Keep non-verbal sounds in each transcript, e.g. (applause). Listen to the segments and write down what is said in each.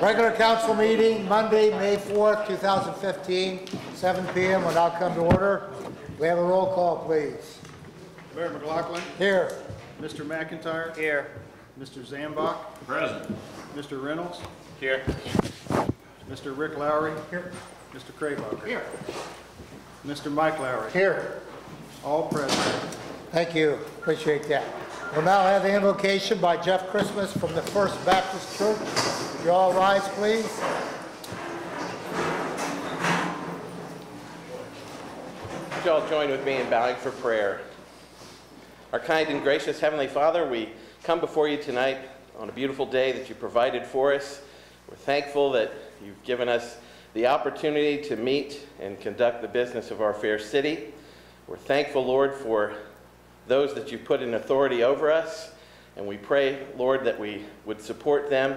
Regular council meeting, Monday, May 4th, 2015, 7 PM will now come to order. We have a roll call, please. Mayor McLaughlin, Here. Mr. McIntyre, Here. Mr. Zambach, Present. Mr. Reynolds, Here. Mr. Rick Lowry. Here. Mr. Craybacher. Here. Mr. Mike Lowry, Here. all present. Thank you, appreciate that. We'll now have the invocation by Jeff Christmas from the First Baptist Church. Would you all rise, please? Would you all join with me in bowing for prayer? Our kind and gracious Heavenly Father, we come before you tonight on a beautiful day that you provided for us. We're thankful that you've given us the opportunity to meet and conduct the business of our fair city. We're thankful, Lord, for those that you've put in authority over us. And we pray, Lord, that we would support them.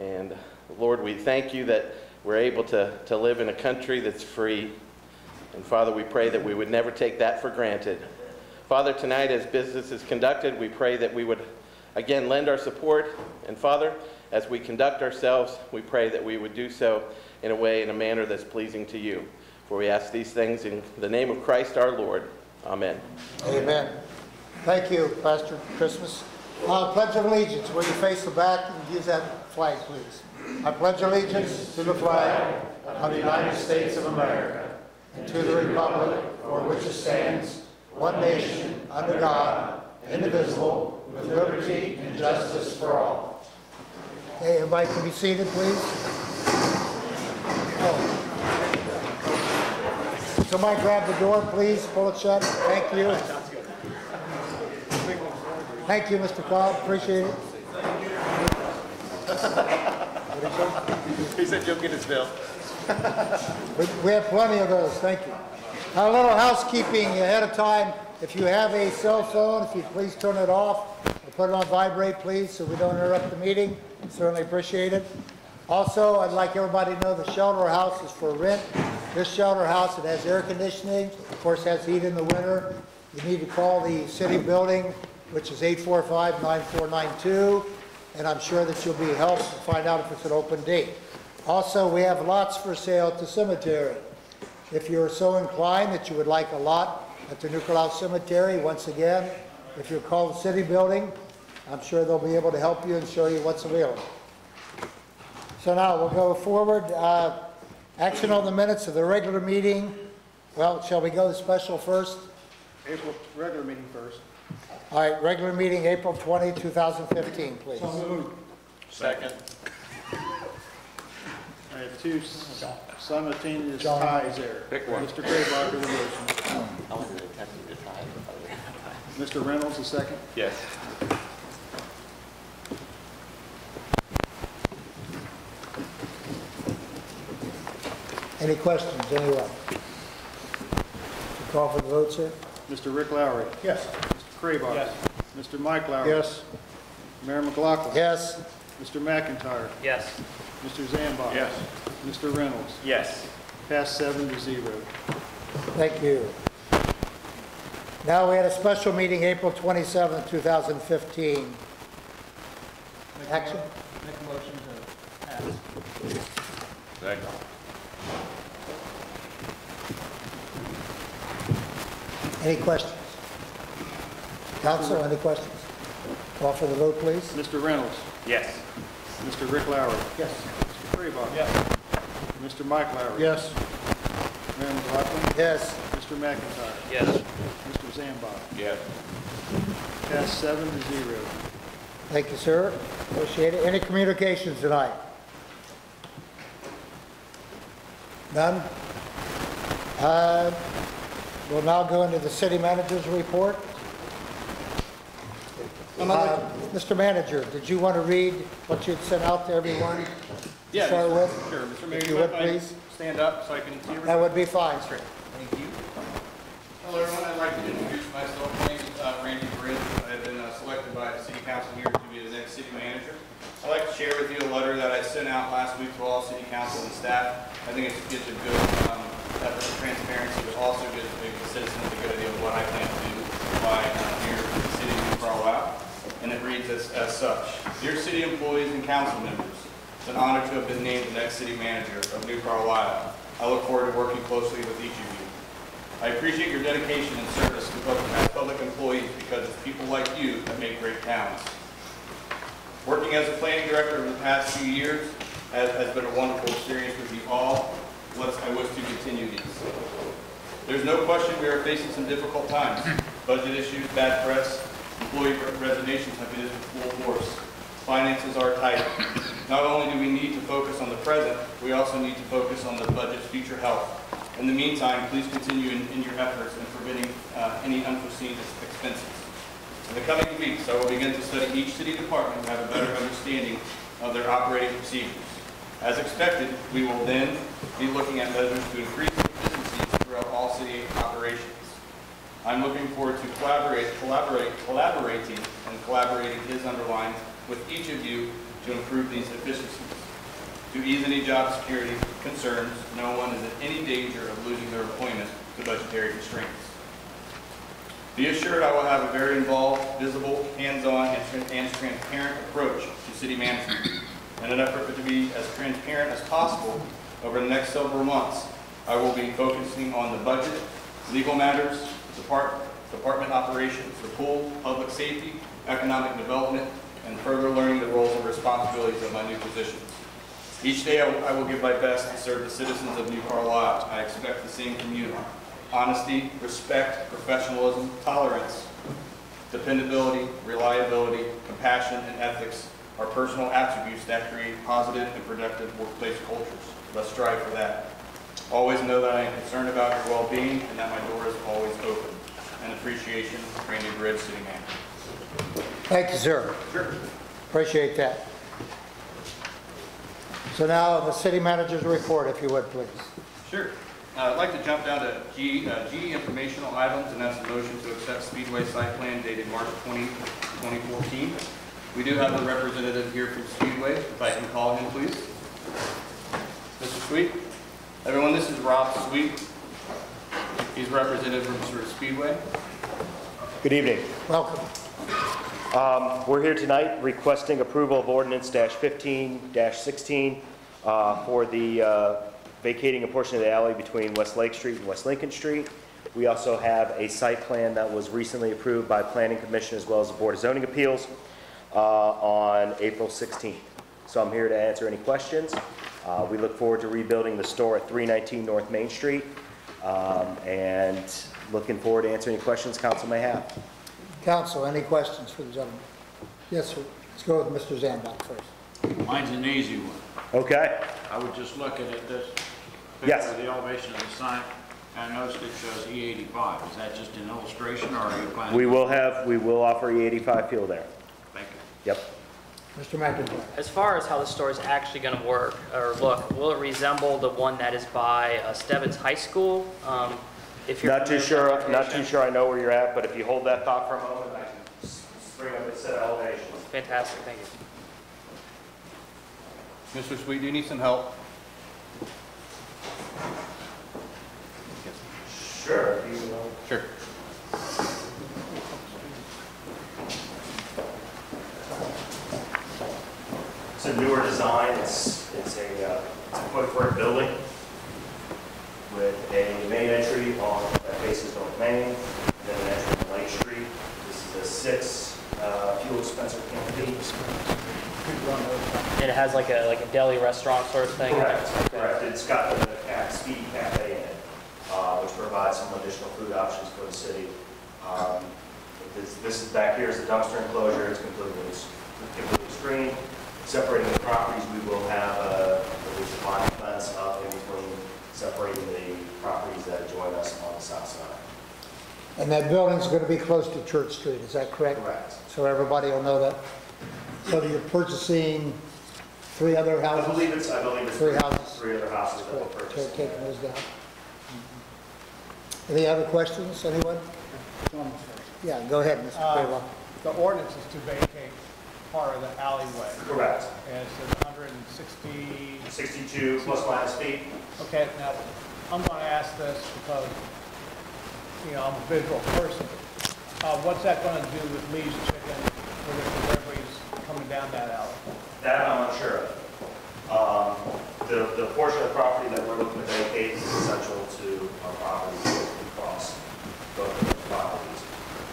And Lord, we thank you that we're able to, to live in a country that's free. And Father, we pray that we would never take that for granted. Father, tonight as business is conducted, we pray that we would again lend our support. And Father, as we conduct ourselves, we pray that we would do so in a way, in a manner that's pleasing to you. For we ask these things in the name of Christ our Lord. Amen. Amen. Thank you, Pastor Christmas. Uh, Pledge of allegiance, will you face the back and use that flag, please? I pledge allegiance to the flag of the United States of America and to the republic for which it stands, one nation, under God, indivisible, with liberty and justice for all. Hey, everybody can be seated, please. Oh. Somebody grab the door, please, pull it shut. Thank you. Thank you, Mr. Cobb, appreciate it. He said you'll get his bill. We we have plenty of those, thank you. A little housekeeping uh, ahead of time. If you have a cell phone, if you please turn it off, or put it on vibrate, please, so we don't interrupt the meeting. Certainly appreciate it. Also, I'd like everybody to know the shelter house is for rent. This shelter house, it has air conditioning, of course, has heat in the winter. You need to call the city building, which is 845-9492, and I'm sure that you'll be helped to find out if it's an open date. Also, we have lots for sale at the cemetery. If you're so inclined that you would like a lot at the New Carlisle Cemetery, once again, if you call the city building, I'm sure they'll be able to help you and show you what's available. So now we'll go forward. Uh, Action on the minutes of the regular meeting. Well, shall we go to special first? April, regular meeting first. All right, regular meeting, April 20, 2015, please. Second. I have two simultaneous John. ties there. Pick one. Mr. Craybacher, the motion. I wasn't attempting to tie. Mr. Reynolds, the second. Yes. Any questions, anyone? Call for the vote, sir? Mr. Rick Lowry. Yes. Mr. Craybacher. Yes. Mr. Mike Lowry. Yes. Mayor McLaughlin. Yes. Mr. McIntyre. Yes. Mr. Zambach. Yes. Mr. Reynolds. Yes. Passed seven to zero. Thank you. Now, we had a special meeting, April 27, 2015. Action? Second. Any questions? Council, any questions? Call for the vote, please. Mr. Reynolds. Yes. Mr. Rick Lowry. Yes. Mr. Craybacher. Yes. Mr. Mike Lowry. Yes. Mayor McLaughlin. Yes. Mr. McIntyre. Yes. Mr. Zambach. Yes. Passed seven to zero. Thank you, sir. Appreciate it. Any communications tonight? None? Uh, We'll now go into the city manager's report. Uh, Mr. Manager, did you want to read what you'd sent out to everyone? to Yeah, Start with? Sure, Mr. Mayor, If you you would, mind please. stand up so I can see everything? That would be fine. Sir. Thank you. Hello, everyone. I'd like to introduce myself. My name is uh, Randy Bridge. I have been uh, selected by the city council here to be the next city manager. I'd like to share with you a letter that I sent out last week to all city council and staff. I think it's gives a good um, effort of transparency, but also gives the citizens a good idea of what I plan to do while I'm here in the city of New Carlisle. Reads as, as such. Dear city employees and council members, It's an honor to have been named the next city manager of New Carlisle. I look forward to working closely with each of you. I appreciate your dedication and service to public, public employees because it's people like you that make great towns. Working as a planning director over the past few years has, has been a wonderful experience with you all. Let's, I wish to continue these. There's no question we are facing some difficult times. Budget issues, bad press, employee resignations have us with full force. Finances are tight. Not only do we need to focus on the present, we also need to focus on the budget's future health. In the meantime, please continue in, in your efforts in preventing uh, any unforeseen expenses. In the coming weeks, I will begin to study each city department to have a better understanding of their operating procedures. As expected, we will then be looking at measures to increase efficiency throughout all city operations. I'm looking forward to collaborate, collaborate, collaborating and collaborating is underlined with each of you to improve these efficiencies. To ease any job security concerns, no one is in any danger of losing their employment to budgetary constraints. Be assured I will have a very involved, visible, hands-on, and and transparent approach to city management. In an effort to be as transparent as possible over the next several months, I will be focusing on the budget, legal matters, depart- department operations, the pool, public safety, economic development, and further learning the roles and responsibilities of my new positions. Each day, I will- I will give my best to serve the citizens of New Carlisle. I expect the same from you. Honesty, respect, professionalism, tolerance, dependability, reliability, compassion, and ethics are personal attributes that create positive and productive workplace cultures. Let's strive for that. Always know that I am concerned about your well-being and that my door is always open. And appreciation, Randy Bridge, City Manager. Thank you, sir. Sure. Appreciate that. So now the city manager's report, if you would, please. Sure. Uh, I'd like to jump down to G, uh, G informational items, and that's a motion to accept Speedway site plan dated March 20, 2014. We do have a representative here from Speedway, if I can call him, please. Mr. Sweet? Everyone, this is Rob Sweet. He's representative from sort of Speedway. Good evening. Welcome. Um, We're here tonight requesting approval of ordinance dash fifteen dash sixteen uh, for the uh, vacating a portion of the alley between West Lake Street and West Lincoln Street. We also have a site plan that was recently approved by Planning Commission as well as the Board of Zoning Appeals uh, on April 16th. So I'm here to answer any questions. Uh, We look forward to rebuilding the store at 319 North Main Street um, and looking forward to answering any questions council may have. Council, any questions for the gentleman? Yes, sir. Let's go with Mr. Zambach first. Mine's an easy one. Okay? I was just looking at this Yes. picture of the elevation of the sign, and I noticed it shows E eighty-five. Is that just an illustration, or are you planning? We will have, we will offer E85 fuel there. Thank you. Yep. Mr. McIntyre. As far as how the store is actually going to work or look, will it resemble the one that is by uh, Stebbins High School? Um, If you're Not too sure, that not too sure I know where you're at, but if you hold that thought for a moment, I can bring up a set of elevations. Fantastic, thank you. Mr. Sweet, do you need some help? Sure. if you, uh, Sure. A newer design, it's, it's a, uh, it's a footprint building with a main entry on, that faces North Main, then an entry on Lake Street. This is a six, uh, fuel dispenser canopy. And it has like a, like a deli restaurant sort of thing? Correct, Okay. correct. It's got the Speedy Cafe in it, uh, which provides some additional food options for the city. Um, This, this is back here is the dumpster enclosure, it's completely, completely screened. Separating the properties, we will have a, a line fence up in between, separating the properties that join us on the south side. And that building's going to be close to Church Street, is that correct? Correct. So everybody will know that. So you're purchasing three other houses? I houses? believe it's, I believe it's. Three houses. Three other houses that we're Take- purchasing. Taking those down. Any other questions, anyone? Yeah, go ahead, Mr. Uh, Graylock. The ordinance is to vacate part of the alleyway, Correct. and it says 160, Sixty-two plus minus feet. okay, now, I'm going to ask this because, you know, I'm a visual person. Uh, What's that going to do with Lee's Chicken, with the deliveries coming down that alley? That I'm not sure of. Um, The, the portion of the property that we're looking to vacate is essential to our property across both properties.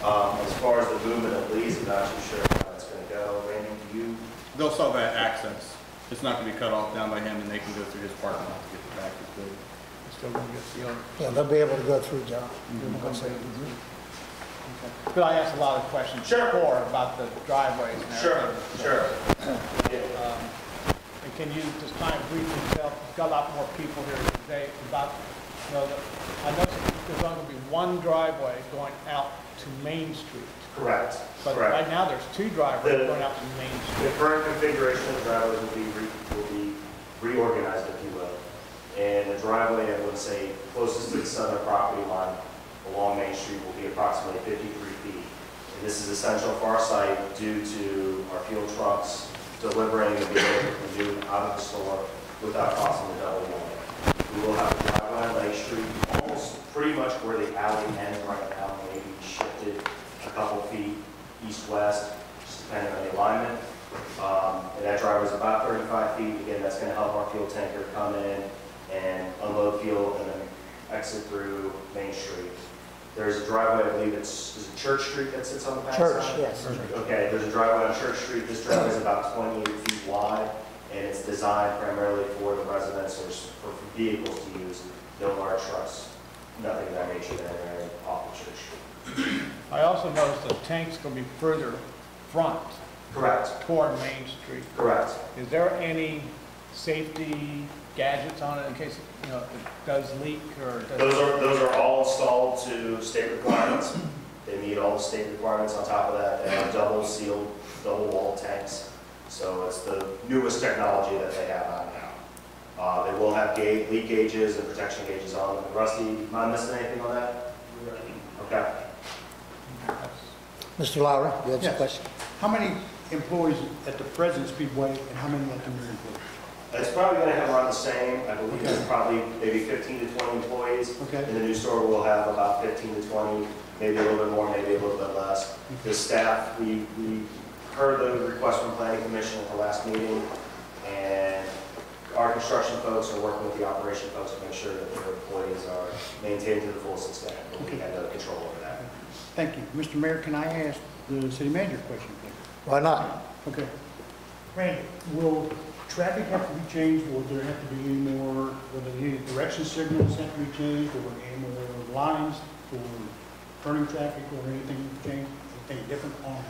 Um, As far as the movement of Lee's, I'm not too sure how that's going to Uh, go. Randy, do you? They'll solve that access. It's not gonna be cut off down by him and they can go through his parking lot to get back to the building. Still gonna get the. Yeah, they'll be able to go through, John. Mm-hmm. Mm-hmm. But I asked a lot of questions Sure. before about the driveways and everything. Sure, so, sure. um, And can you just kind of briefly tell, we've got a lot more people here today about, you know, the- I noticed there's only gonna be one driveway going out to Main Street. Correct, But correct. right now, there's two driveways The- going out to Main Street. The current configuration of the driveway will be, re- will be reorganized, if you will. And the driveway, I would say, closest to the southern property line along Main Street will be approximately 53 feet. And this is essential for our site due to our fuel trucks delivering and being able to commute out of the store without crossing the double wall. We will have a driveway on Lake Street, almost pretty much where the alley ends right now, maybe shifted a couple feet east-west, just depending on the alignment. Um, And that driveway is about 35 feet. Again, that's going to help our fuel tanker come in and unload fuel and then exit through Main Street. There's a driveway, I believe it's, is it Church Street that sits on the backside? Church, yes. Okay, there's a driveway on Church Street. This driveway is about 28 feet wide, and it's designed primarily for the residents or for for vehicles to use, no large trucks, nothing of that nature that are off of Church Street. I also noticed the tank's gonna be further front Correct, toward Main Street. correct. Is there any safety gadgets on it in case, you know, it does leak or does? Those are, those are all installed to state requirements. They meet all the state requirements on top of that. They are double sealed, double wall tanks. So it's the newest technology that they have out now. Uh, they will have gauge, leak gauges and protection gauges on them. Rusty, am I missing anything on that? Okay. Mr. Lowry, you had some Yes. question? How many employees at the present Speedway and how many at the new employees? It's probably gonna have around the same, I believe it's probably maybe 15 to 20 employees. Okay. In the new store, we'll have about 15 to 20, maybe a little bit more, maybe a little bit less. The staff, we, we heard the request from planning commission at the last meeting, and our construction folks are working with the operation folks to make sure that their employees are maintained to the fullest extent. and We have no control over that. Thank you. Mr. Mayor, can I ask the city manager a question, please? Why not? Okay. Randy, will traffic have to be changed? Will there have to be any more, will there any direction signals have to be changed? Or will any more lines for turning traffic or anything change? Anything different on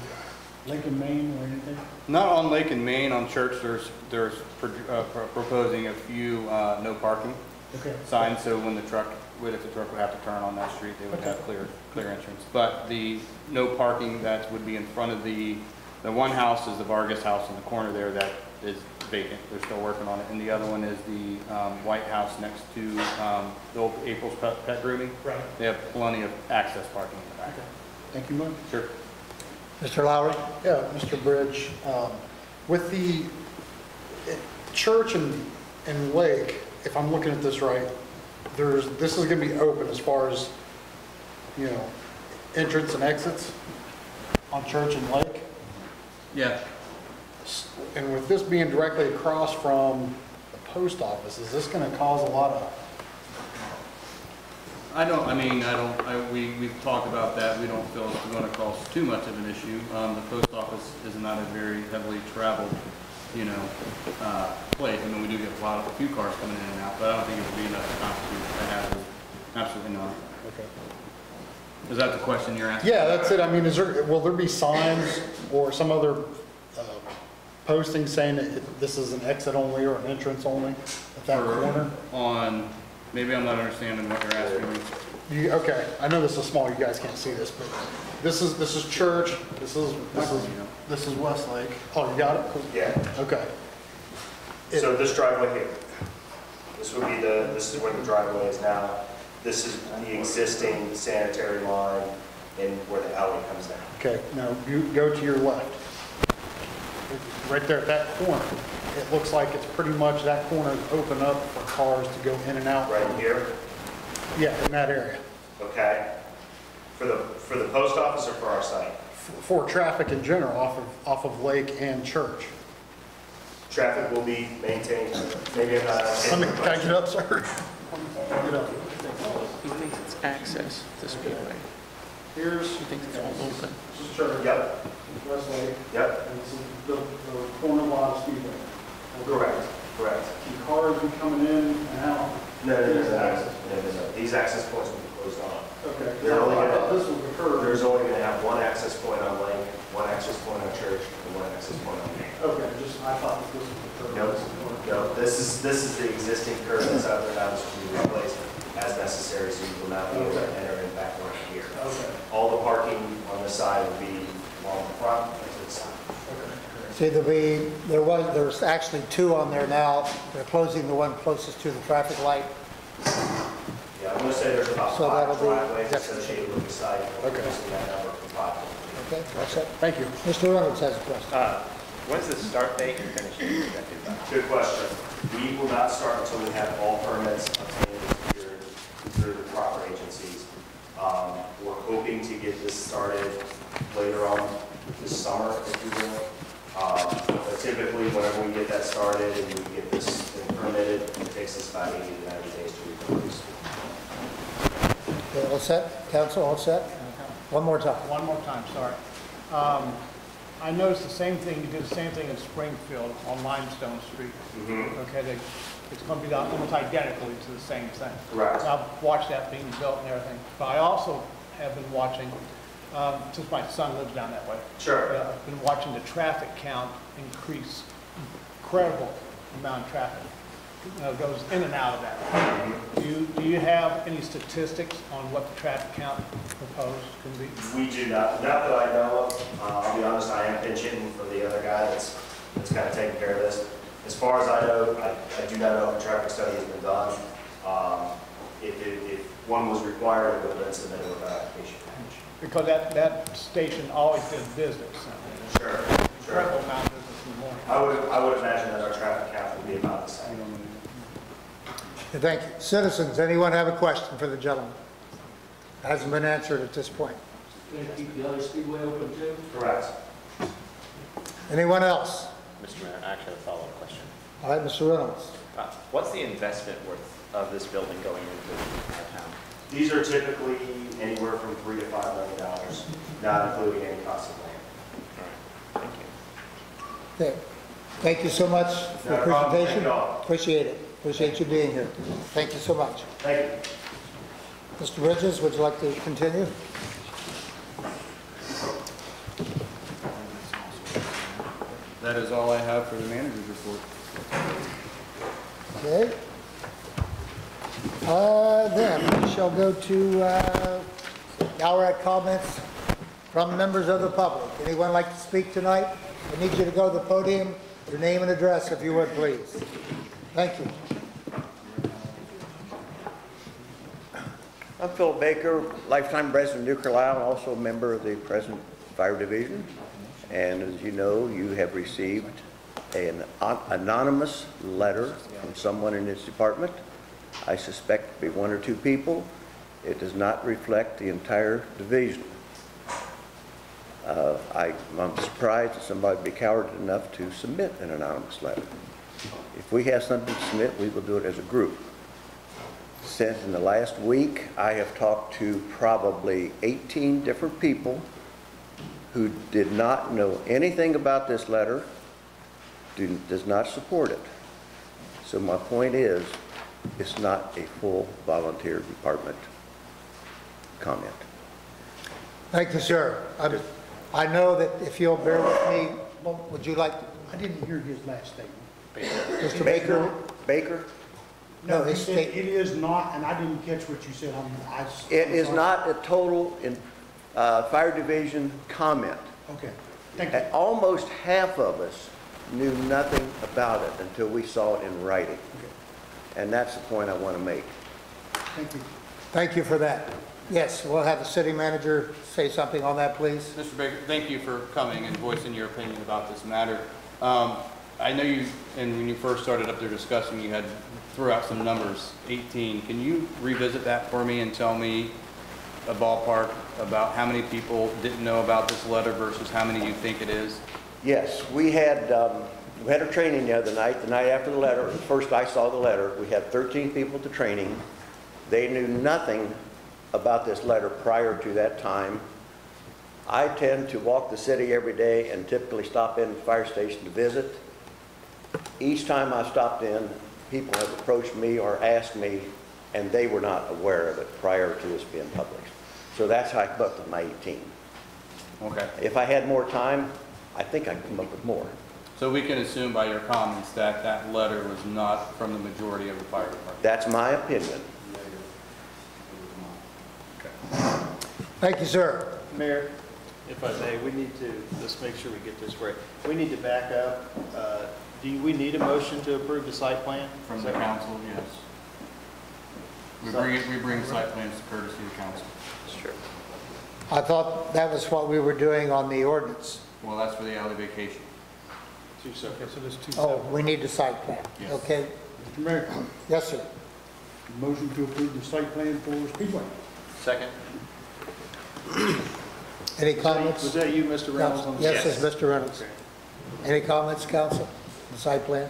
Lake and Main or anything? Not on Lake and Main, on Church, there's, there's pro- uh, pro- proposing a few, uh, no parking Okay. signs, so when the truck, would if the truck would have to turn on that street, they would have clear, clear entrance. But the no parking that would be in front of the, the one house is the Vargas house in the corner there that is vacant. They're still working on it. And the other one is the, um, White House next to, um, the old April's Pet, Pet Grooming. Right. They have plenty of access parking in the back. Thank you much. Sure. Mr. Lowry? Yeah, Mr. Bridge, um, with the church and, and lake, if I'm looking at this right, there's, this is gonna be open as far as, you know, entrance and exits on church and lake. Yeah. And with this being directly across from the post office, is this gonna cause a lot of, I don't, I mean, I don't, I, we, we've talked about that, we don't feel it's gonna cause too much of an issue. Um, the post office is not a very heavily traveled, you know, uh, place. I mean, we do get a lot of, a few cars coming in and out, but I don't think it would be enough to constitute a hazard. Absolutely not. Okay. Is that the question you're asking? Yeah, that's it. I mean, is there, will there be signs or some other uh, posting saying that it- this is an exit only or an entrance only at that For- corner? On, maybe I'm not understanding what you're asking me. You, okay, I know this is small, you guys can't see this, but this is, this is church, this is, this is, this is Westlake. Oh, you got it? Cool. Yeah. Okay. It- So this driveway here, this would be the, this is where the driveway is now. This is the existing sanitary line and where the alley comes down. Okay, now you go to your left. Right there at that corner, it looks like it's pretty much, that corner is open up for cars to go in and out. Right here, Yeah, in that area. okay? For the, for the post office or for our site? For traffic in general, off of, off of Lake and Church. Traffic will be maintained, maybe I'm not. Let me, can I (laughs) get up, sir? Get up. He thinks it's access to Speedway. Here's, He thinks it's all open. this is Church, Yep, Westlake, yep, and this is the, the corner lot of Speedway. correct, correct. The cars be coming in and out. No, no, no, no, no, no, no. These access points will be closed off. Okay. They're only I gonna- this was the curve. There's only going to have one access point on Lake, one access point on Church, and one access point on Main. Okay, just, I thought this was the curve. No, no, this is, this is the existing curb that's out there now, this will be replaced as necessary, so you will not be able to Okay. enter in back right here. Okay, All the parking on the side will be along the front and to the side. okay. See, there'll be, there was, there's actually two on there now. They're closing the one closest to the traffic light. Yeah, I'm going to say there's about So that'll five be- driveways associated with the site. Okay. Reducing that number from five. Okay, that's it. Thank you. Mr. Reynolds has a question. Uh, When's the start date and finishing projected by? Good question. We will not start until we have all permits obtained and secured through the proper agencies. Um, We're hoping to get this started later on this summer, if you will. Um, But typically, whenever we get that started and we get this thing permitted, it takes us about 80 to 90 days to reproduce. Okay, all set? Council, all set? One more time. One more time, sorry. Um, I noticed the same thing, you did the same thing in Springfield on Limestone Street. Okay, they, it's gonna be almost identically to the same thing. Correct. And I've watched that being built and everything, but I also have been watching, um, since my son lives down that way. Sure. uh, I've been watching the traffic count increase, incredible amount of traffic uh, goes in and out of that. Do you, do you have any statistics on what the traffic count proposed can be? We do not, not that I know of. Uh, I'll be honest, I am pinch hitting for the other guy that's, that's kind of taking care of this. As far as I know, I, I do not know if a traffic study has been done. Um, If, if one was required, it would have been submitted with an application. Because that, that station always did business. Sure, Incredible sure. amount of business in the morning. I would, I would imagine that our traffic count would be about the same. Thank you. Citizens, anyone have a question for the gentleman? Hasn't been answered at this point. Gonna keep the other speedway open too? Correct. Anyone else? Mr. Mayor, I actually have a follow-up question. All right, Mr. Reynolds. Uh, What's the investment worth of this building going into our town? These are typically anywhere from three to five million dollars, not including any cost of land. All right, thank you. Okay. Thank you so much for the No problem. Thank presentation. Appreciate it. Appreciate you being here. Thank you so much. Thank you. Mr. Bridges, would you like to continue? That is all I have for the manager's report. Okay. Uh, Then, we shall go to, uh, now we're at comments from members of the public. Anyone like to speak tonight? I need you to go to the podium, your name and address, if you would, please. Thank you. I'm Phil Baker, lifetime resident of New Carlisle, also a member of the present fire division. And as you know, you have received an an- anonymous letter from someone in this department. I suspect to be one or two people. It does not reflect the entire division. Uh, I- I'm surprised that somebody would be cowardly enough to submit an anonymous letter. If we have something to submit, we will do it as a group. Since in the last week, I have talked to probably 18 different people who did not know anything about this letter, do- does not support it. So my point is, it's not a full volunteer department comment. Thank you, sir. I'm- I know that if you'll bear with me, would you like, to? I didn't hear his last statement. Mr. Baker? Baker, No, he his said state- It is not, and I didn't catch what you said. I'm, I. it I'm is sorry. not a total in, uh, fire division comment. Okay, thank you. And Almost half of us knew nothing about it until we saw it in writing. And that's the point I want to make. Thank you. Thank you for that. Yes, we'll have the city manager say something on that, please. Mr. Baker, thank you for coming and voicing your opinion about this matter. Um, I know you, and when you first started up there discussing, you had threw out some numbers, 18. Can you revisit that for me and tell me a ballpark about how many people didn't know about this letter versus how many you think it is? Yes, we had um, We had a training the other night, the night after the letter, first I saw the letter, we had 13 people the training. They knew nothing about this letter prior to that time. I tend to walk the city every day and typically stop in the fire station to visit. Each time I stopped in, people have approached me or asked me, and they were not aware of it prior to this being published. So that's how I come up with my 18. Okay. If I had more time, I think I'd come up with more. So we can assume by your comments that that letter was not from the majority of the fire department? That's my opinion. Thank you, sir. Mayor, if I may, we need to, let's make sure we get this right. We need to back up. Uh, Do we need a motion to approve the site plan? From Is the that right? council, yes. We bring it, we bring site plans to courtesy of the council. Sure. I thought that was what we were doing on the ordinance. Well, that's for the alley vacation. Two separate. So there's two Oh, we need the site plan. Yes. Okay, Mr. Mayor, yes, sir. motion to approve the site plan for Speedway. Second? Any Was comments? that you, Mr. Reynolds? on the- Yes, it's Mr. Reynolds. Any comments, council, the site plan?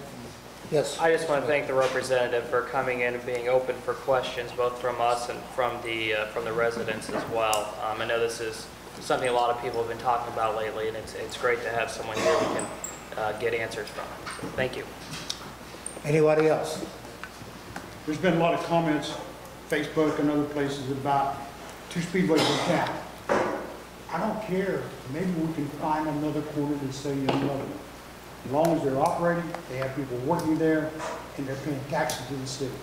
Yes, I just want to thank the representative for coming in and being open for questions, both from us and from the, uh, from the residents as well. Um, I know this is something a lot of people have been talking about lately, and it's, it's great to have someone here we can uh, get answers from. So, Thank you. anybody else? There's been a lot of comments, Facebook and other places about two speedways in town. I don't care, maybe we can find another corner to say another one. As long as they're operating, they have people working there, and they're paying taxes to the city.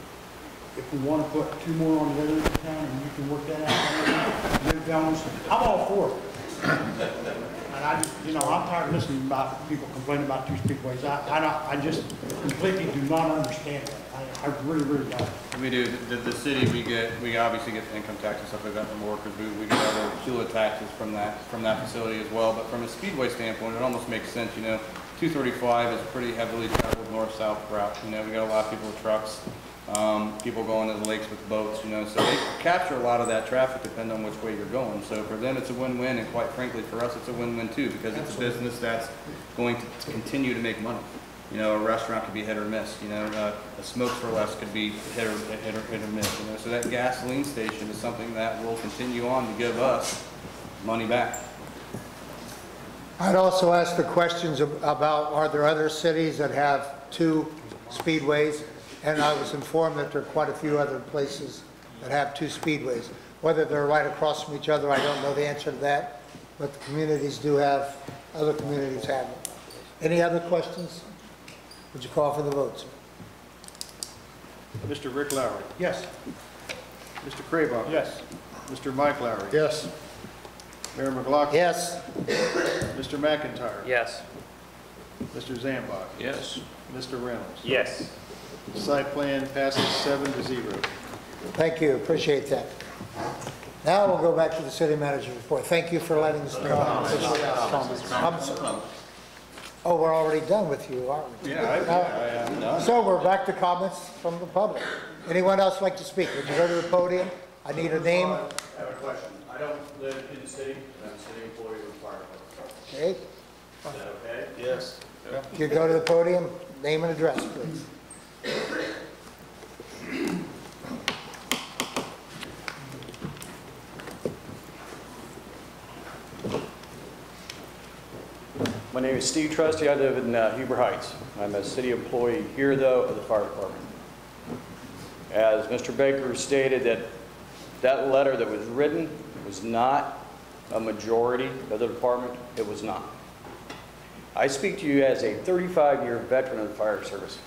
If we want to put two more on the other town, and you can work that out, down, I'm all for it. And I just, you know, I'm tired of listening about people complaining about two speedways. I, I I just completely do not understand that. I, really, really don't. We do, the, the city, we get, we obviously get the income tax and stuff like that from workers, we, we get other fuel taxes from that, from that facility as well, but from a speedway standpoint, it almost makes sense, you know, two thirty-five is pretty heavily traveled north-south route, you know, we got a lot of people with trucks, um, people going to the lakes with boats, you know, so they capture a lot of that traffic depending on which way you're going, so for them, it's a win-win, and quite frankly, for us, it's a win-win too, because it's a business that's going to continue to make money. You know, a restaurant could be hit or miss, you know, uh, a smoke for Less could be hit or, hit or, hit or miss, you know, so that gasoline station is something that will continue on to give us money back. I'd also ask the questions about, are there other cities that have two speedways? And I was informed that there are quite a few other places that have two speedways. Whether they're right across from each other, I don't know the answer to that, but the communities do have, other communities have them. Any other questions? Would you call for the votes? Mr. Rick Lowry. Yes. Mr. Craybacher. Yes. Mr. Mike Lowry. Yes. Mayor McLaughlin. Yes, Mr. McIntyre. Yes. Mr. Zambach. Yes. Mr. Reynolds. Yes. Site plan passes seven to zero. thank you, appreciate that. Now we'll go back to the city manager report. Thank you for letting us know. I'm so- Oh, we're already done with you, aren't we? Yeah, I, I am done. Uh, so we're back to comments from the public. Anyone else like to speak? Would you go to the podium? I need a name. I have a question. I don't live in the city, I'm a city employee with fire department. Okay, Is that okay? Yes. if you go to the podium, name and address, please. My name is Steve Trusty. I live in uh, Huber Heights. I'm a city employee here, though, of the fire department. As Mr. Baker stated, that that letter that was written was not a majority of the department. It was not. I speak to you as a 35-year veteran of the fire service.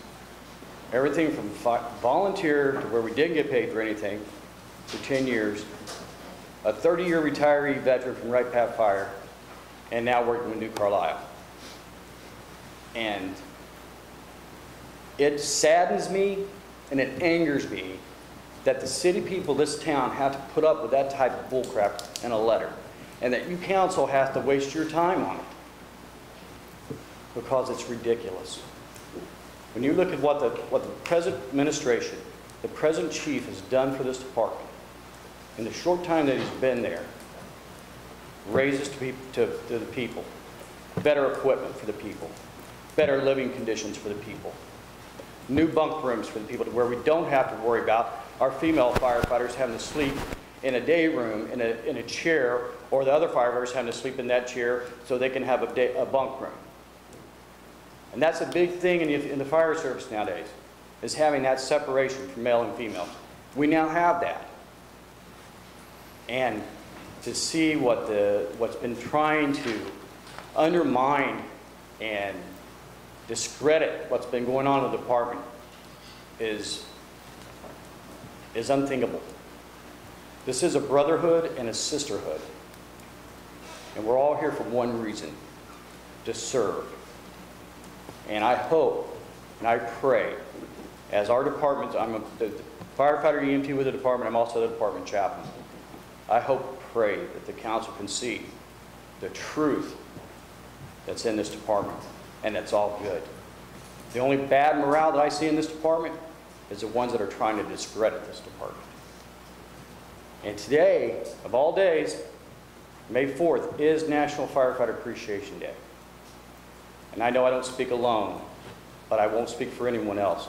Everything from volunteer to where we didn't get paid for anything for 10 years, a 30-year retiree veteran from Wright Pat Fire, and now working with New Carlisle. And it saddens me and it angers me that the city people of this town have to put up with that type of bullcrap in a letter, and that you council has to waste your time on it, because it's ridiculous. When you look at what the, what the present administration, the present chief has done for this department, in the short time that he's been there, raises to, peop- to, to the people, better equipment for the people, better living conditions for the people. New bunk rooms for the people to where we don't have to worry about our female firefighters having to sleep in a day room, in a, in a chair, or the other firefighters having to sleep in that chair so they can have a, day, a bunk room. And that's a big thing in the, in the fire service nowadays, is having that separation from male and female. We now have that. And to see what the, what's been trying to undermine and discredit what's been going on in the department is, is unthinkable. This is a brotherhood and a sisterhood. And we're all here for one reason, to serve. And I hope and I pray, as our department, I'm a the firefighter EMT with the department, I'm also the department chaplain. I hope, pray that the council can see the truth that's in this department, and it's all good. The only bad morale that I see in this department is the ones that are trying to discredit this department. And today, of all days, May 4th is National Firefighter Appreciation Day. And I know I don't speak alone, but I won't speak for anyone else.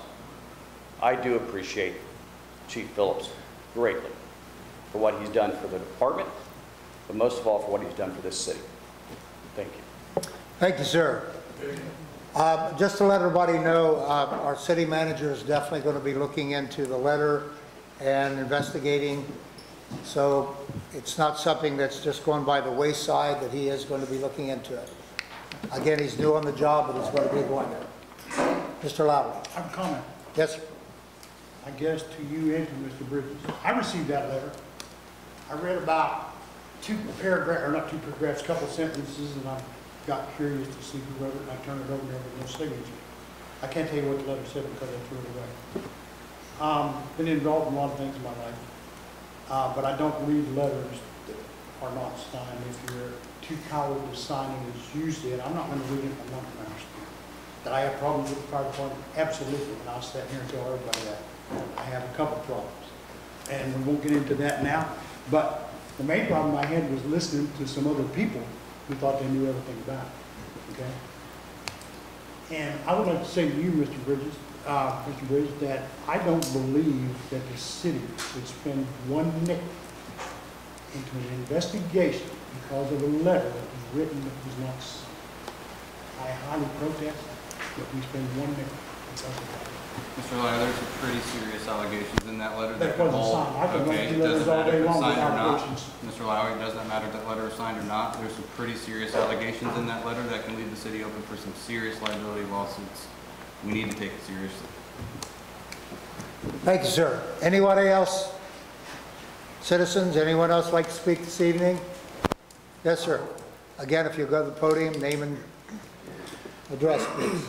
I do appreciate Chief Phillips greatly for what he's done for the department, but most of all for what he's done for this city. Thank you. Thank you, sir. Uh, Just to let everybody know, uh, our city manager is definitely going to be looking into the letter and investigating. So it's not something that's just going by the wayside, that he is going to be looking into it. Again, he's new on the job, but he's going to be going there. Mr. Lowry? I have a comment, Yes, sir. I guess, to you and to Mr. Bridges. I received that letter. I read about two paragraphs, or not two paragraphs, a couple sentences, and I got curious to see who wrote it, and I turned it over, and there was no signature. I can't tell you what the letter said because I threw it away. Um, been involved in a lot of things in my life, uh, but I don't read letters that are not signed. If you're too cowardly to sign it, as you said, I'm not gonna read it, I'm not gonna understand. That I have problems with the fire department, absolutely, and I'll sit here and tell everybody that. I have a couple problems, and we won't get into that now, but the main problem I had was listening to some other people who thought they knew everything about it, okay? And I would like to say to you, Mr. Bridges, uh, Mr. Bridges, that I don't believe that the city would spend one nickel into an investigation because of a letter that was written that was not signed. I highly protest that we spend one nickel because of that. Mr. Lyle, there's some pretty serious allegations in that letter That that wasn't hold. signed. I can Okay, write it two letters doesn't all matter day if it's long signed or without not. questions. Mr. Lowry, it doesn't matter if that letter is signed or not. There's some pretty serious allegations in that letter that can leave the city open for some serious liability lawsuits. We need to take it seriously. Thank you, sir. Anybody else? Citizens, anyone else like to speak this evening? Yes, sir. Again, if you go to the podium, name and address, please.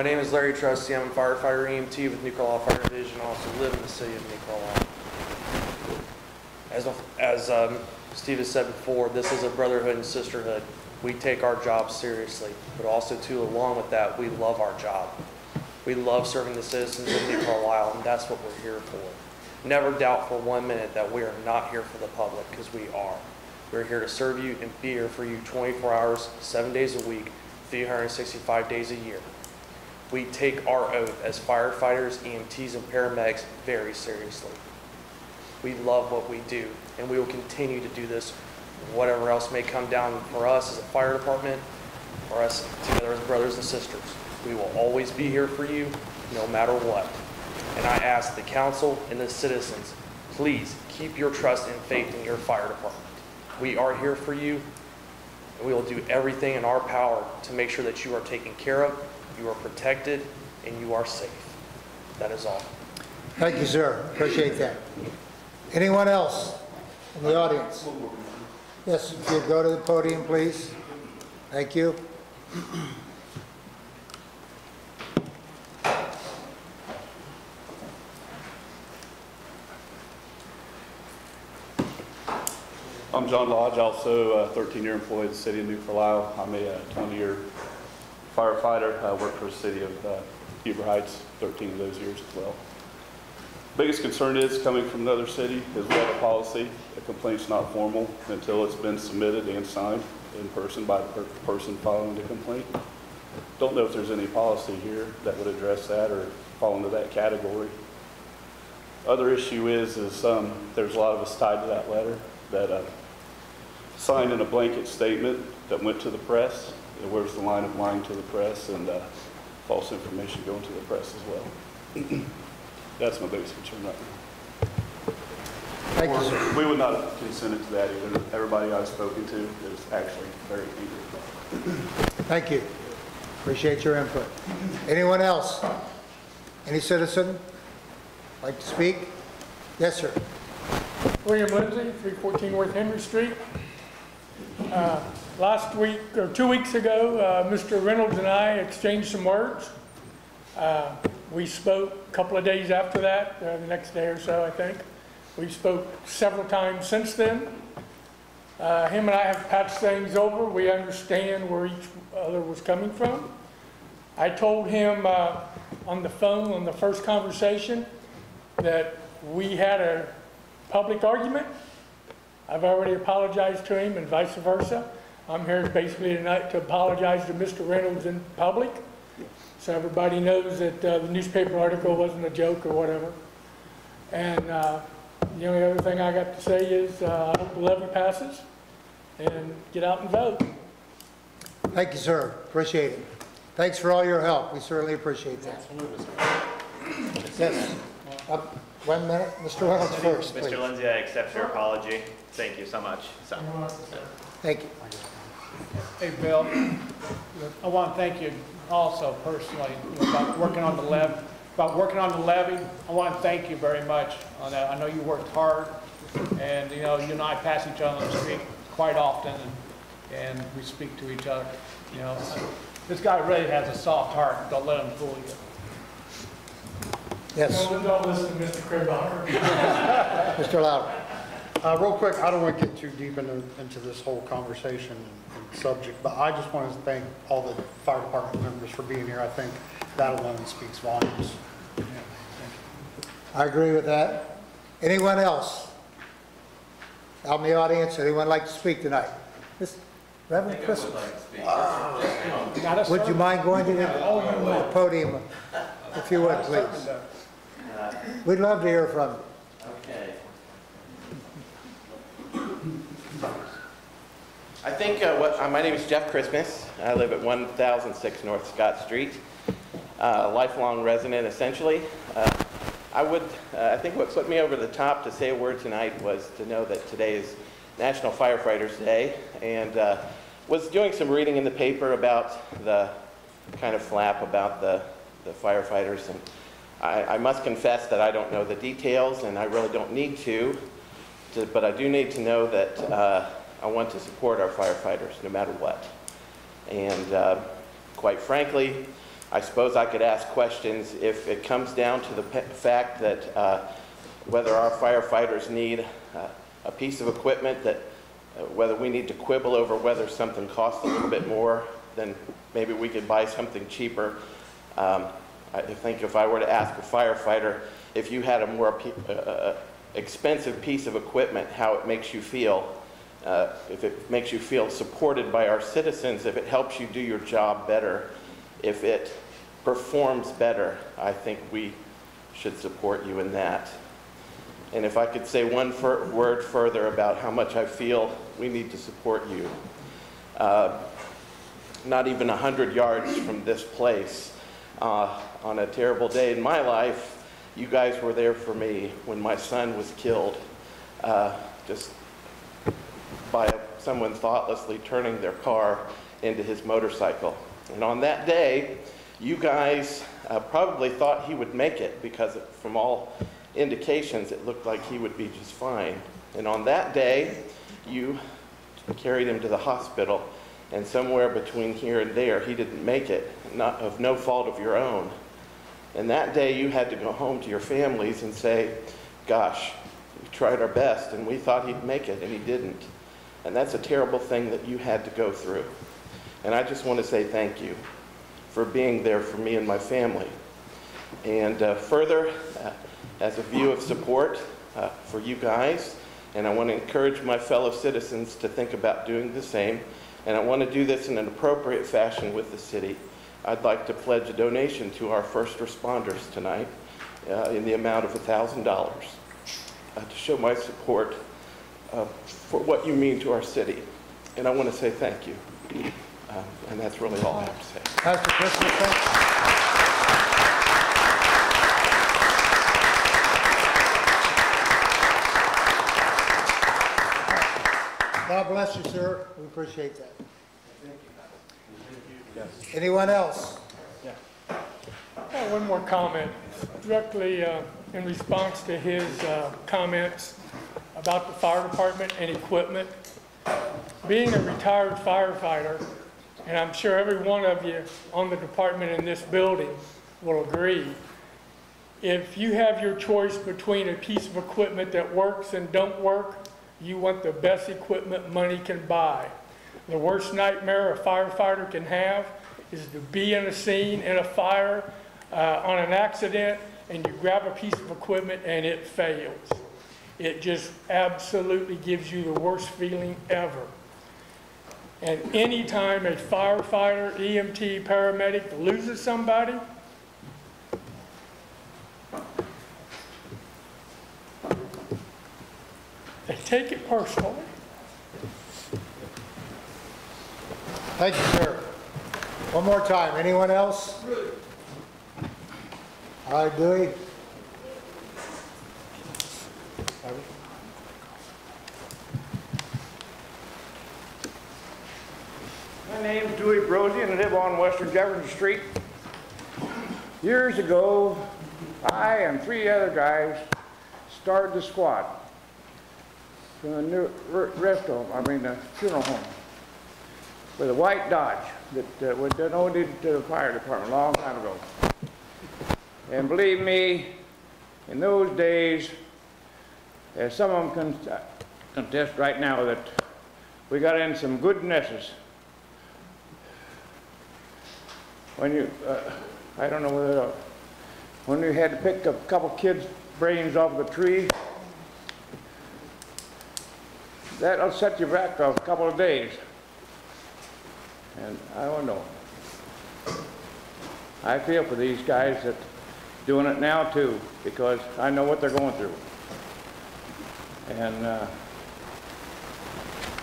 My name is Larry Trusty. I'm a firefighter EMT with New Fire Division. I also live in the city of New. As, as um, Steve has said before, this is a brotherhood and sisterhood. We take our job seriously, but also too, along with that, we love our job. We love serving the citizens of New Carlisle, and that's what we're here for. Never doubt for one minute that we are not here for the public, because we are. We're here to serve you and be here for you 24 hours, seven days a week, 365 days a year. We take our oath as firefighters, EMTs, and paramedics very seriously. We love what we do, and we will continue to do this, whatever else may come down for us as a fire department, or us together as brothers and sisters. We will always be here for you, no matter what. And I ask the council and the citizens, please keep your trust and faith in your fire department. We are here for you, and we will do everything in our power to make sure that you are taken care of, you are protected, and you are safe. That is all. Thank you, sir. Appreciate that. Anyone else in the audience? Yes, if you go to the podium, please. Thank you. I'm John Lodge, also a 13-year employee of the city of New Carlisle. I'm a uh, 20-year firefighter. I work for the city of uh, Huber Heights, 13 of those years as well. Biggest concern is coming from another city is we have a policy, a complaint's not formal until it's been submitted and signed in person by the per- person filing the complaint. Don't know if there's any policy here that would address that or fall into that category. Other issue is, is um, there's a lot of us tied to that letter that uh, signed in a blanket statement that went to the press. And Where's the line of lying to the press and uh, false information going to the press as well? (clears throat) That's my biggest concern right now. Thank you, sir. We would not have consented to that either. Everybody I've spoken to is actually very angry. Thank you. Appreciate your input. Anyone else? Any citizen like to speak? Yes, sir. William Lindsay, 314 North Henry Street. Uh, Last week, or two weeks ago, uh, Mr. Reynolds and I exchanged some words. Uh, We spoke a couple of days after that, uh, the next day or so, I think. We spoke several times since then. Uh, Him and I have patched things over. We understand where each other was coming from. I told him uh, on the phone, on the first conversation, that we had a public argument. I've already apologized to him and vice versa. I'm here basically tonight to apologize to Mr. Reynolds in public, so everybody knows that uh, the newspaper article wasn't a joke or whatever. And uh, the only other thing I got to say is, uh, I hope the levy passes, and get out and vote. Thank you, sir. Appreciate it. Thanks for all your help. We certainly appreciate that. Yes. Up, one minute. Mr. Reynolds first, please. Mr. Lindsay, I accept your apology. Thank you so much. So, Thank you. Hey, Bill, I want to thank you also personally you know, about working on the levy, about working on the levy. I want to thank you very much on that. I know you worked hard, and, you know, you and I pass each other on the street quite often, and, and we speak to each other, you know. This guy really has a soft heart, don't let him fool you. Yes. Don't don't listen to Mr. Cribber. (laughs) Mr. Louder. Uh, real quick, I don't want to get too deep into, into this whole conversation and, and subject, but I just want to thank all the fire department members for being here. I think that alone speaks volumes. I agree with that. Anyone else? Out in the audience, anyone like to speak tonight? This- Reverend Christmas? Would you mind going to the podium, if you would, please? We'd love to hear from you. Okay. I think uh, what, uh, my name is Jeff Christmas. I live at 1006 North Scott Street. Uh, lifelong resident, essentially. Uh, I would, uh, I think what put me over the top to say a word tonight was to know that today is National Firefighters Day, and uh, was doing some reading in the paper about the kind of flap about the, the firefighters, and I, I must confess that I don't know the details, and I really don't need to, to but I do need to know that uh, I want to support our firefighters no matter what. And uh, quite frankly, I suppose I could ask questions if it comes down to the fact that uh, whether our firefighters need uh, a piece of equipment that, uh, whether we need to quibble over whether something costs a little bit more, then maybe we could buy something cheaper. Um, I think if I were to ask a firefighter if you had a more uh, uh, expensive piece of equipment, how it makes you feel, uh, if it makes you feel supported by our citizens, if it helps you do your job better, if it performs better, I think we should support you in that. And if I could say one word further about how much I feel we need to support you. Uh, not even 100 yards from this place, uh, on a terrible day in my life, you guys were there for me when my son was killed. Uh, just by someone thoughtlessly turning their car into his motorcycle. And on that day, you guys uh, probably thought he would make it because it, from all indications, it looked like he would be just fine. And on that day, you carried him to the hospital, and somewhere between here and there, he didn't make it, not of no fault of your own. And that day, you had to go home to your families and say, gosh, we tried our best, and we thought he'd make it, and he didn't. And that's a terrible thing that you had to go through. And I just want to say thank you for being there for me and my family. And uh, further, uh, as a view of support uh, for you guys, and I want to encourage my fellow citizens to think about doing the same, and I want to do this in an appropriate fashion with the city. I'd like to pledge a donation to our first responders tonight uh, in the amount of $1,000 uh, to show my support uh, for what you mean to our city. And I want to say thank you. Um, And that's really all I have to say. Pastor Christmas, thank you. God bless you, sir. We appreciate that. Anyone else? Uh, One more comment, directly uh, in response to his uh, comments about the fire department and equipment. Being a retired firefighter, and I'm sure every one of you on the department in this building will agree, if you have your choice between a piece of equipment that works and don't work, you want the best equipment money can buy. The worst nightmare a firefighter can have is to be in a scene, in a fire, uh, on an accident, and you grab a piece of equipment and it fails. It just absolutely gives you the worst feeling ever. And anytime a firefighter, EMT, paramedic loses somebody, they take it personally. Thank you, sir. One more time. Anyone else? All right, Dewey. My name's Dewey Brosey and I live on Western Jefferson Street. Years ago, I and three other guys started the squad from the new rest home, I mean the funeral home, with a white Dodge that uh, was donated to the fire department a long time ago. And believe me, in those days, as some of them can contest right now, that we got in some good messes. when you, uh, I don't know whether, uh, when you had to pick a couple kids' brains off the tree, that'll set you back for a couple of days. And I don't know. I feel for these guys that doing it now too, because I know what they're going through. And uh,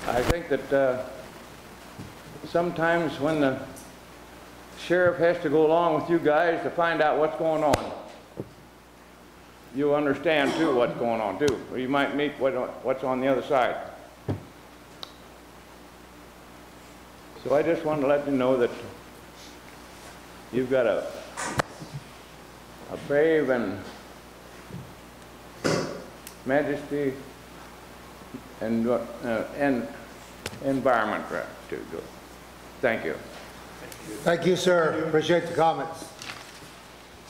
I think that uh, sometimes when the sheriff has to go along with you guys to find out what's going on. You'll understand too what's going on too. Or you might meet what, what's on the other side. So I just want to let you know that you've got a, a brave and majesty and, uh, and environment to do. Thank you. Thank you, sir. Appreciate the comments.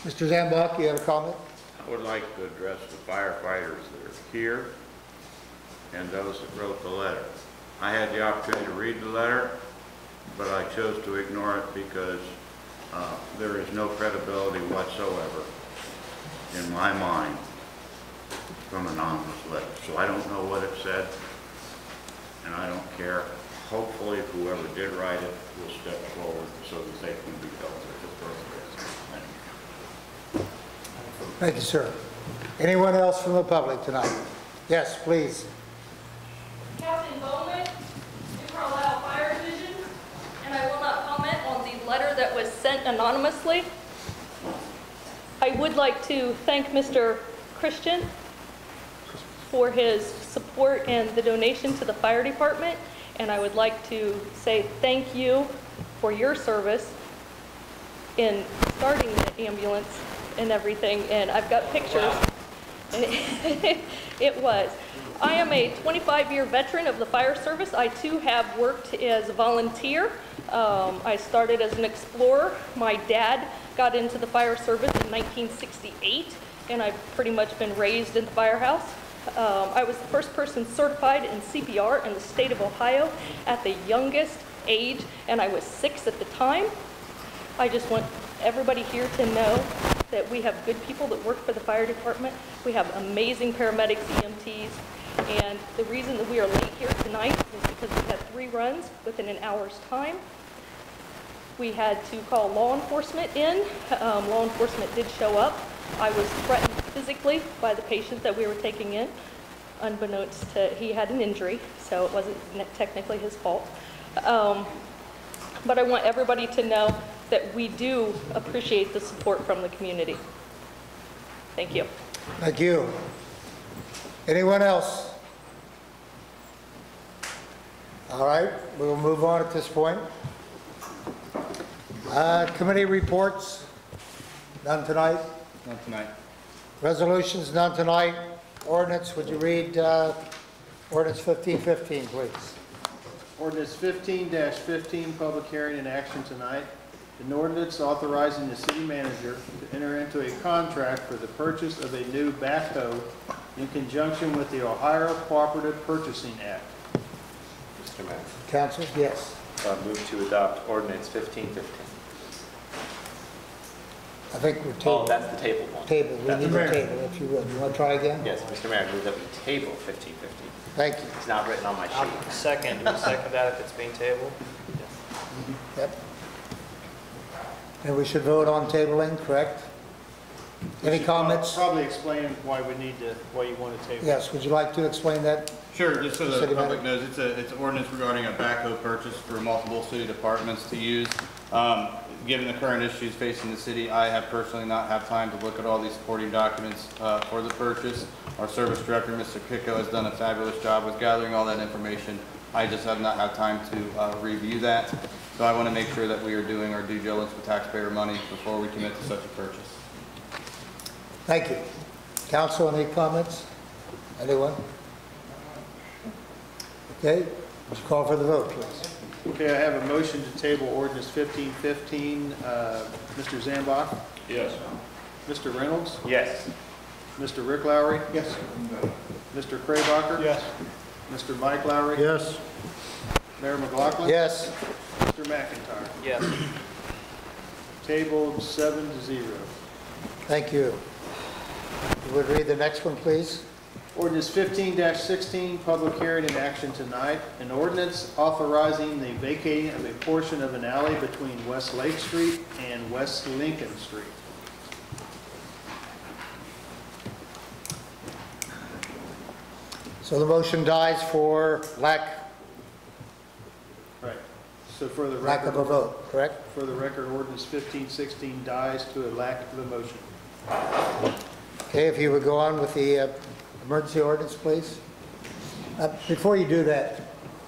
Mr. Zambach, you have a comment? I would like to address the firefighters that are here and those that wrote the letter. I had the opportunity to read the letter, but I chose to ignore it because uh, there is no credibility whatsoever in my mind from anonymous letter. So I don't know what it said, and I don't care. Hopefully, whoever did write it will step forward so that they can be held at the appropriate. Thank you. Thank you, sir. Anyone else from the public tonight? Yes, please. Captain Bowman, New Carlisle Fire Division, and I will not comment on the letter that was sent anonymously. I would like to thank Mr. Christmas for his support and the donation to the fire department, and I would like to say thank you for your service in starting the ambulance and everything, and I've got pictures. And (laughs) it- It was. I am a 25-year veteran of the fire service. I too have worked as a volunteer. Um, I started as an explorer. My dad got into the fire service in 1968, and I've pretty much been raised in the firehouse. Um, I was the first person certified in CPR in the state of Ohio at the youngest age, and I was six at the time. I just want everybody here to know that we have good people that work for the fire department. We have amazing paramedics, EMTs, and the reason that we are late here tonight is because we had three runs within an hour's time. We had to call law enforcement in. Um, Law enforcement did show up. I was threatened physically by the patient that we were taking in, unbeknownst to, he had an injury, so it wasn't technically his fault. Um, But I want everybody to know that we do appreciate the support from the community. Thank you. Thank you. Anyone else? All right, we'll move on at this point. Uh, Committee reports, none tonight. Not tonight. Resolutions, none tonight. Ordinance, would you read uh, ordinance 1515, please? Ordinance fifteen fifteen, public hearing and action tonight. An ordinance authorizing the city manager to enter into a contract for the purchase of a new backhoe in conjunction with the Ohio Cooperative Purchasing Act. Mr. Mayor, Council, yes. uh, move to adopt ordinance 1515. I think we're table. Oh, tabled. that's the table one. Table, we That's need the- to table, if you would. You want to try again? Yes, Mr. Mayor, move that we table 1515. Thank you. It's not written on my I'll sheet. second, do we second that if it's being tabled? Yes. Yep. And we should vote on tabling, correct? Any comments? Probably explain why we need to, why you want to table. Yes, would you like to explain that? Sure, just so the City public manager. knows, it's a, it's an ordinance regarding a backhoe purchase for multiple city departments to use. Um, Given the current issues facing the city, I have personally not had time to look at all these supporting documents uh, for the purchase. Our service director, Mr. Kiko, has done a fabulous job with gathering all that information. I just have not had time to uh, review that. So I want to make sure that we are doing our due diligence with taxpayer money before we commit to such a purchase. Thank you. Council, any comments? Anyone? Okay, would you call for the vote, please? Okay, I have a motion to table ordinance fifteen fifteen. Uh, Mr. Zambach? Yes. Mr. Reynolds? Yes. Mr. Rick Lowry? Yes. Mr. Craybacher? Yes. Mr. Mike Lowry? Yes. Mayor McLaughlin? Yes. Mr. McIntyre? Yes. Tabled seven to zero. Thank you. You would read the next one, please? Ordinance fifteen sixteen, public hearing and action tonight. An ordinance authorizing the vacating of a portion of an alley between West Lake Street and West Lincoln Street. So the motion dies for lack, Right. So for the lack record. of a vote, correct? For the record, ordinance fifteen sixteen dies to a lack of a motion. Okay, if you would go on with the uh, emergency ordinance, please. Uh, Before you do that,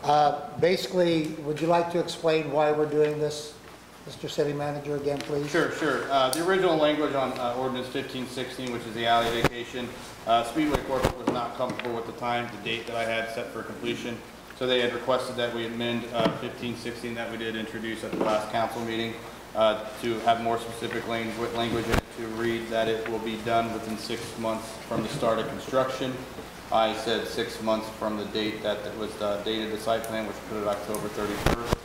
uh, basically, would you like to explain why we're doing this, Mr. City Manager, again, please? Sure, sure. Uh, The original language on uh, ordinance 1516, which is the alley vacation, uh, Speedway Corp. was not comfortable with the time, the date that I had set for completion. So they had requested that we amend uh, 1516 that we did introduce at the last council meeting uh, to have more specific language language in it to read that it will be done within six months from the start of construction. I said six months from the date that it was date of the site plan, which put it October 31st.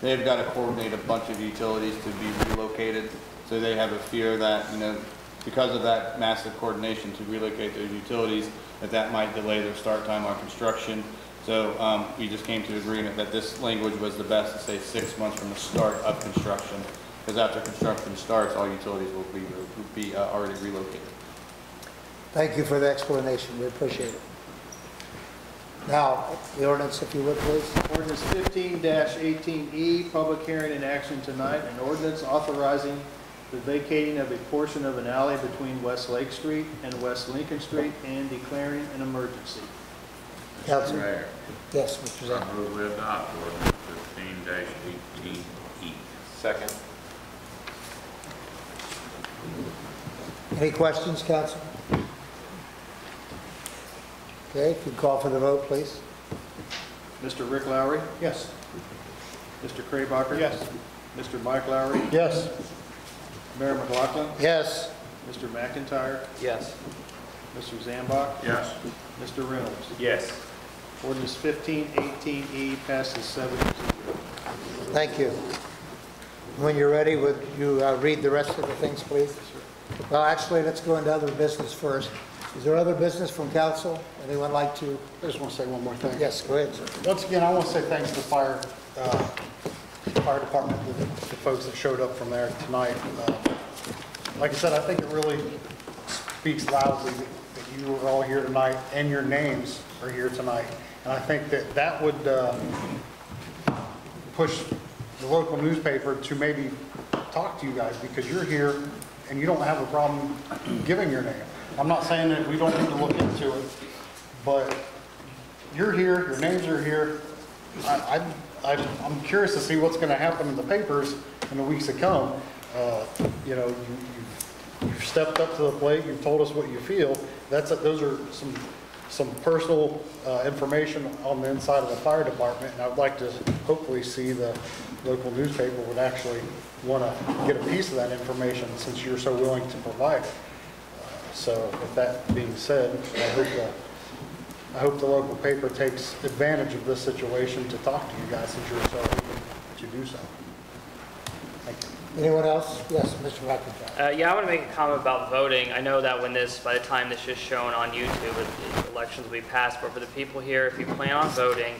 They've got to coordinate a bunch of utilities to be relocated, so they have a fear that, you know, because of that massive coordination to relocate those utilities, that that might delay their start time on construction. So um, we just came to agreement that this language was the best to say six months from the start of construction, because after construction starts, all utilities will be, will be uh, already relocated. Thank you for the explanation, we appreciate it. Now, the ordinance, if you would, please. Ordinance 15-18E, public hearing and action tonight. An ordinance authorizing the vacating of a portion of an alley between West Lake Street and West Lincoln Street and declaring an emergency. Council. Mayor, Yes, Mr. Zan. I move we adopt ordinance fifteen eighteen E. Second. Any questions, council? Okay, if you call for the vote, please. Mr. Rick Lowry? Yes. Mr. Craybacher? Yes. Mr. Mike Lowry? Yes. Mayor McLaughlin? Yes. Mr. McIntyre? Yes. Mr. Zambach? Yes. Mr. Reynolds? Yes. Ordinance fifteen eighteen E passes seven to zero. Thank you. When you're ready, would you uh, read the rest of the things, please? Well, actually, let's go into other business first. Is there other business from council? Anyone like to? I just want to say one more thing. Yes, go ahead, sir. Once again, I want to say thanks to the fire, uh, fire department, the the folks that showed up from there tonight. Uh, Like I said, I think it really speaks loudly that that you are all here tonight and your names are here tonight. And I think that that would uh, push the local newspaper to maybe talk to you guys because you're here and you don't have a problem giving your name. I'm not saying that we don't need to look into it, but you're here, your names are here. I, I, I'm- I'm curious to see what's gonna happen in the papers in the weeks to come. Uh, You know, you, you've- you've stepped up to the plate, you've told us what you feel. That's, those are some, some personal, uh, information on the inside of the fire department. And I'd like to hopefully see the local newspaper would actually wanna get a piece of that information since you're so willing to provide it. So with that being said, I hope the, I hope the local paper takes advantage of this situation to talk to you guys since you're so open to do so. Anyone else? Yes, Mr. McIntyre. Uh, yeah, I want to make a comment about voting. I know that when this, by the time this is shown on YouTube, the elections will be passed, but for the people here, if you plan on voting,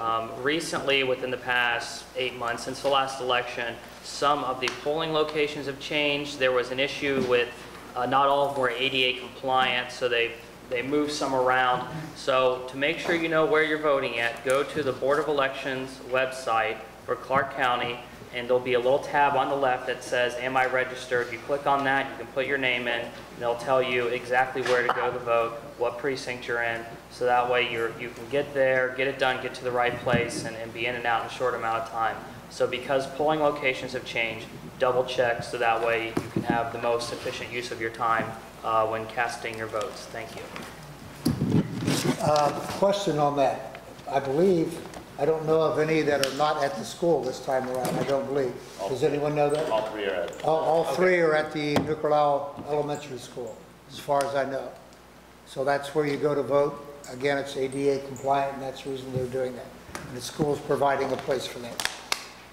um, recently, within the past eight months, since the last election, some of the polling locations have changed. There was an issue with, uh, not all of them were ADA compliant, so they, they moved some around. So to make sure you know where you're voting at, go to the Board of Elections website for Clark County, and there'll be a little tab on the left that says, am I registered? You click on that, you can put your name in, and they'll tell you exactly where to go to vote, what precinct you're in, so that way you're, you can get there, get it done, get to the right place, and, and be in and out in a short amount of time. So because polling locations have changed, double check, so that way you can have the most efficient use of your time uh, when casting your votes. Thank you. Uh, Question on that. I believe, I don't know of any that are not at the school this time around, I don't believe. Does anyone know that? All three are at. All, all three are at the New Carlisle Elementary School, as far as I know. So that's where you go to vote. Again, it's ADA compliant, and that's the reason they're doing that. And the school's providing a place for that.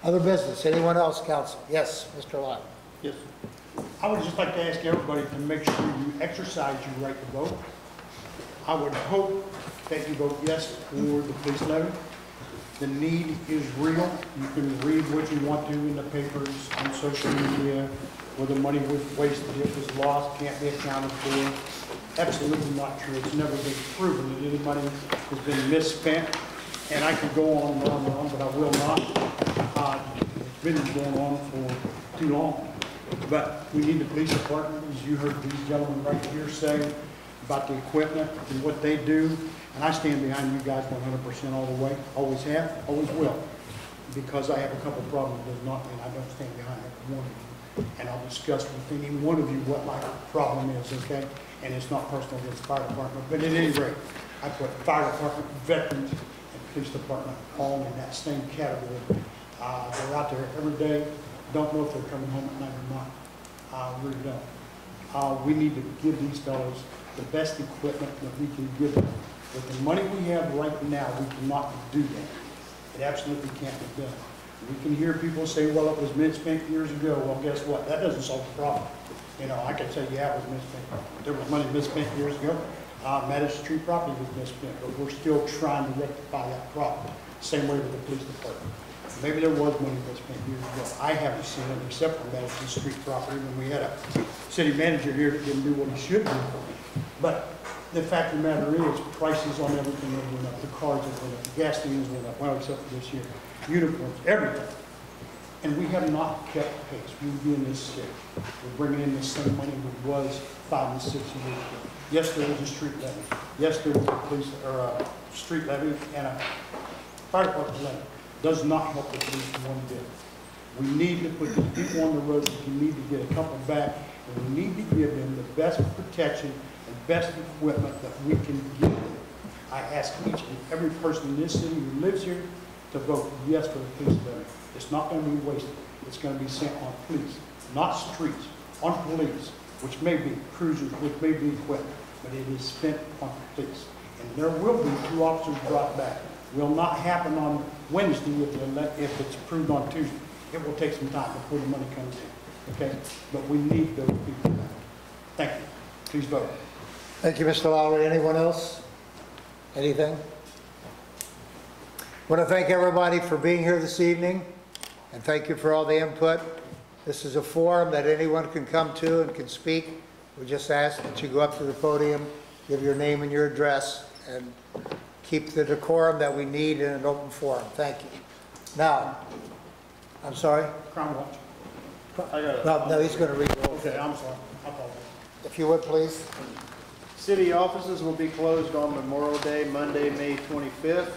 Other business, anyone else, council? Yes, Mr. Lyon. Yes. I would just like to ask everybody to make sure you exercise your right to vote. I would hope that you vote yes for the police levy. The need is real. You can read what you want to in the papers, on social media, where the money was wasted, it was lost, can't be accounted for. Absolutely not true. It's never been proven that any money has been misspent. And I could go on and on and on, but I will not. Uh, It's been going on for too long. But we need the police department, as you heard these gentlemen right here say, about the equipment and what they do. And I stand behind you guys one hundred percent all the way, always have, always will. Because I have a couple problems, does not mean I don't stand behind every one of you. And I'll discuss with any one of you what my problem is, okay? And it's not personal against the fire department, but at any rate, I put fire department, veterans, and police department all in that same category. Uh, they're out there every day, don't know if they're coming home at night or not. Uh, really don't. Uh, we need to give these fellows the best equipment that we can give them. With the money we have right now, we cannot do that. It absolutely can't be done. We can hear people say, well, it was misspent years ago. Well, guess what? That doesn't solve the problem. You know, I can tell you, yeah, it was misspent. There was money misspent years ago. Uh, Madison Street property was misspent, but we're still trying to rectify that problem. Same way with the police department. Maybe there was money misspent years ago. I haven't seen it except for Madison Street property when we had a city manager here that didn't do what he should do. But the fact of the matter is, prices on everything went up, the cars went up, the gas stations went up, well, except for this year, uniforms, everything. And we have not kept pace. We would be in this city. We're bringing in the same money we was five and six years ago. Yes, there was a street levy. Yes, there was a police, or a street levy and a fire department levy. Does not help the police one bit. We need to put the people on the road, we need to get a couple back, and we need to give them the best protection best equipment that we can give them. I ask each and every person in this city who lives here to vote yes for the police levy. It's not gonna be wasted. It's gonna be sent on police, not streets, on police, which may be cruisers, which may be equipment, but it is spent on police. And there will be two officers brought back. Will not happen on Wednesday if, if it's approved on Tuesday. It will take some time before the money comes in, okay? But we need those people back. Thank you. Please vote. Thank you, Mr. Lowry. Anyone else? Anything? I Want to thank everybody for being here this evening, and thank you for all the input. This is a forum that anyone can come to and can speak. We just ask that you go up to the podium, give your name and your address, and keep the decorum that we need in an open forum. Thank you. Now, I'm sorry? Crown Watch. I got it. No, no, he's going to read Okay. I'm sorry. If you would, please. City offices will be closed on Memorial Day, Monday, May 25th.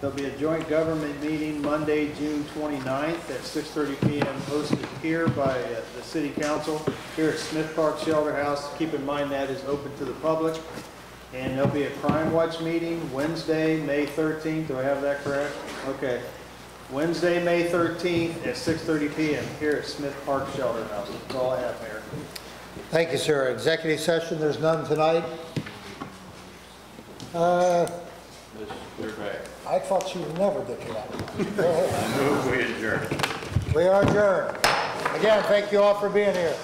There'll be a joint government meeting Monday, June 29th at 6:30 PM hosted here by uh, the city council here at Smith Park Shelter House. Keep in mind that is open to the public. And there'll be a crime watch meeting Wednesday, May 13th. Do I have that correct? Okay. Wednesday, May 13th at 6:30 PM here at Smith Park Shelter House. That's all I have, Mayor. Thank you, sir. Executive session, there's none tonight. Uh, I thought you never get to that. (laughs) I move we adjourn. We are adjourned. Again, thank you all for being here.